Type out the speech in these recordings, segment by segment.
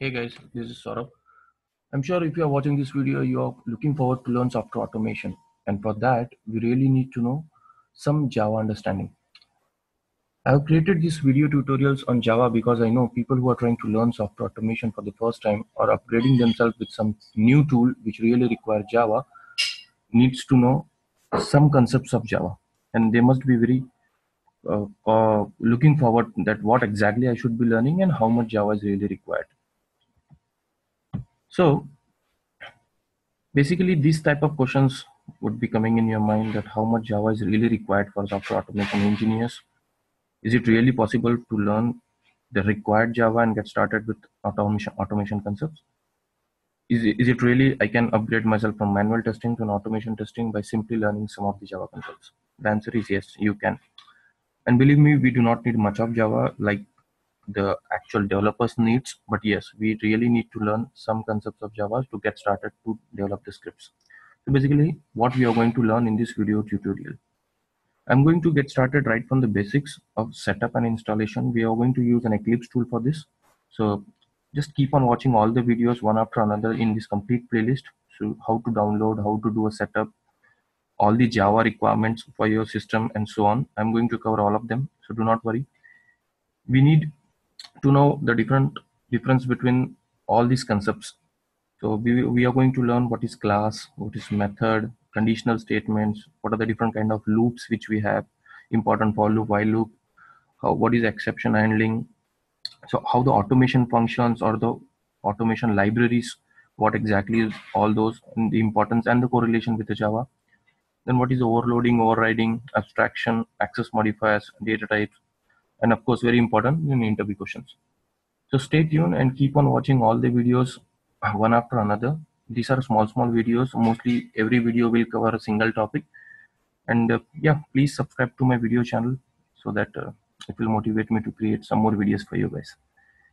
Hey guys, this is Saurabh. I'm sure if you are watching this video, you are looking forward to learn software automation. And for that, we really need to know some Java understanding. I've created these video tutorials on Java because I know people who are trying to learn software automation for the first time or upgrading themselves with some new tool which really require Java needs to know some concepts of Java. And they must be very uh, uh, looking forward that what exactly I should be learning and how much Java is really required. So basically these type of questions would be coming in your mind that how much Java is really required for software automation engineers. Is it really possible to learn the required Java and get started with automation automation concepts? Is it, is it really I can upgrade myself from manual testing to an automation testing by simply learning some of the Java concepts? The answer is yes, you can. And believe me, we do not need much of Java like the actual developers needs but yes we really need to learn some concepts of java to get started to develop the scripts. So basically what we are going to learn in this video tutorial. I'm going to get started right from the basics of setup and installation. We are going to use an eclipse tool for this. So just keep on watching all the videos one after another in this complete playlist. So how to download how to do a setup all the java requirements for your system and so on. I'm going to cover all of them so do not worry. We need to know the different difference between all these concepts. So we, we are going to learn what is class, what is method, conditional statements, what are the different kind of loops which we have, important for loop, while loop, how, what is exception handling, so how the automation functions or the automation libraries, what exactly is all those, and the importance and the correlation with the Java. Then what is overloading, overriding, abstraction, access modifiers, data types, and of course very important in interview questions. So stay tuned and keep on watching all the videos one after another. These are small small videos. Mostly every video will cover a single topic. And uh, yeah please subscribe to my video channel so that uh, it will motivate me to create some more videos for you guys.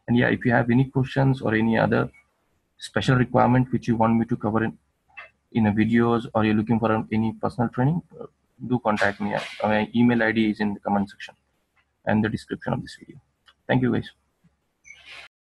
And yeah if you have any questions or any other special requirement which you want me to cover in in a videos or you're looking for any personal training uh, do contact me. My email id is in the comment section and the description of this video. Thank you guys.